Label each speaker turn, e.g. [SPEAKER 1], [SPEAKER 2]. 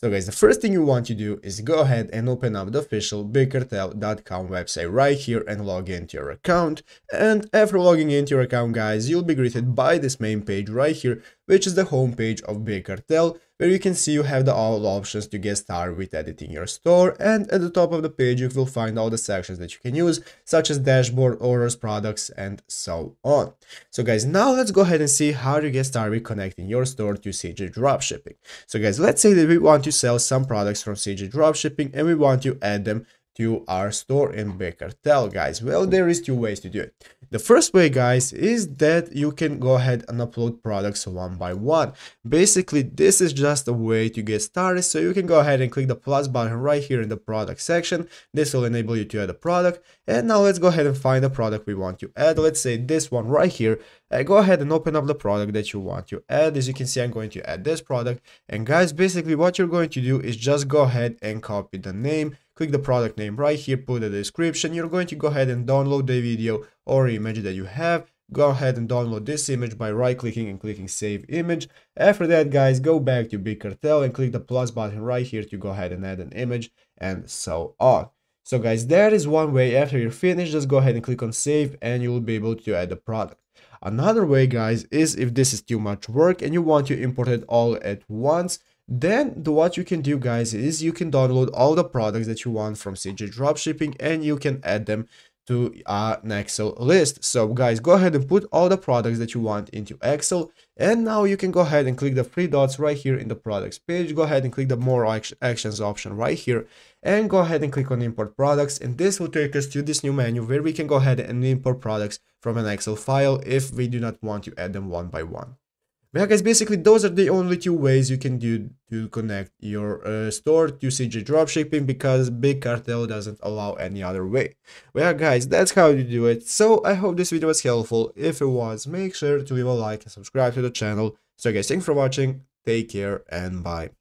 [SPEAKER 1] So guys, the first thing you want to do is go ahead and open up the official bigcartel.com website right here and log into your account. And after logging into your account guys, you'll be greeted by this main page right here, which is the homepage of Big Cartel where you can see you have the all options to get started with editing your store and at the top of the page you will find all the sections that you can use such as dashboard, orders, products and so on. So guys now let's go ahead and see how to get started with connecting your store to CJ Dropshipping. So guys let's say that we want to sell some products from CJ Dropshipping and we want to add them to our store in Big Cartel guys. Well there is two ways to do it. The first way, guys, is that you can go ahead and upload products one by one. Basically, this is just a way to get started. So you can go ahead and click the plus button right here in the product section. This will enable you to add a product. And now let's go ahead and find the product we want to add. Let's say this one right here. Uh, go ahead and open up the product that you want to add. As you can see, I'm going to add this product. And guys, basically what you're going to do is just go ahead and copy the name click the product name right here, put the description. You're going to go ahead and download the video or image that you have. Go ahead and download this image by right clicking and clicking save image. After that guys, go back to Big Cartel and click the plus button right here to go ahead and add an image and so on. So guys, that is one way. After you're finished, just go ahead and click on save and you will be able to add the product. Another way guys is if this is too much work and you want to import it all at once, then the, what you can do guys is you can download all the products that you want from CJ Dropshipping and you can add them to an Excel list. So guys, go ahead and put all the products that you want into Excel. And now you can go ahead and click the three dots right here in the products page. Go ahead and click the more actions option right here and go ahead and click on import products. And this will take us to this new menu where we can go ahead and import products from an Excel file if we do not want to add them one by one. Well guys, basically those are the only two ways you can do to connect your uh, store to CJ dropshipping because Big Cartel doesn't allow any other way. Well guys, that's how you do it. So I hope this video was helpful. If it was, make sure to leave a like and subscribe to the channel. So guys, thanks for watching, take care and bye.